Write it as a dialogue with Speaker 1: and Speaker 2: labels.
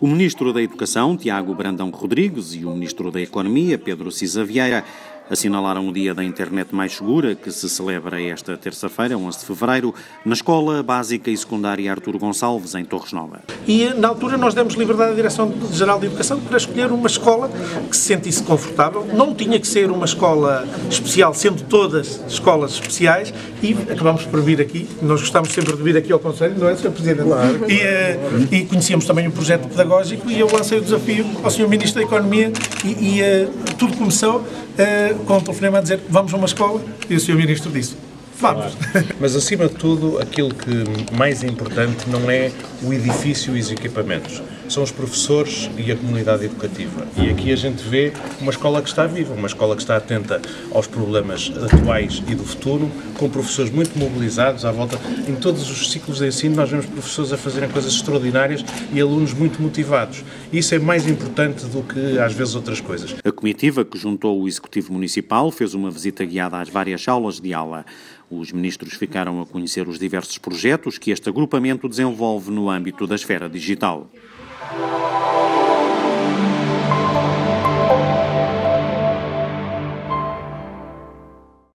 Speaker 1: O Ministro da Educação, Tiago Brandão Rodrigues, e o Ministro da Economia, Pedro Cisa Vieira, assinalaram o Dia da Internet Mais Segura, que se celebra esta terça-feira, 11 de fevereiro, na Escola Básica e Secundária Artur Gonçalves, em Torres Nova.
Speaker 2: E, na altura, nós demos liberdade à Direção-Geral de Educação para escolher uma escola que se sentisse confortável. Não tinha que ser uma escola especial, sendo todas escolas especiais, e acabamos por vir aqui. Nós gostamos sempre de vir aqui ao Conselho, não é, Sr. Presidente? Claro. E, eh, e conhecíamos também o projeto pedagógico e eu lancei o desafio ao Sr. Ministro da Economia e, e uh, tudo começou uh, com o telefonema a dizer vamos a uma escola e o Sr. Ministro disse Vamos.
Speaker 3: Mas, acima de tudo, aquilo que mais é importante não é o edifício e os equipamentos, são os professores e a comunidade educativa. E aqui a gente vê uma escola que está viva, uma escola que está atenta aos problemas atuais e do futuro, com professores muito mobilizados à volta. Em todos os ciclos de ensino, nós vemos professores a fazerem coisas extraordinárias e alunos muito motivados. Isso é mais importante do que, às vezes, outras coisas.
Speaker 1: A comitiva que juntou o Executivo Municipal fez uma visita guiada às várias aulas de aula. Os ministros ficaram a conhecer os diversos projetos que este agrupamento desenvolve no âmbito da esfera digital. Bye.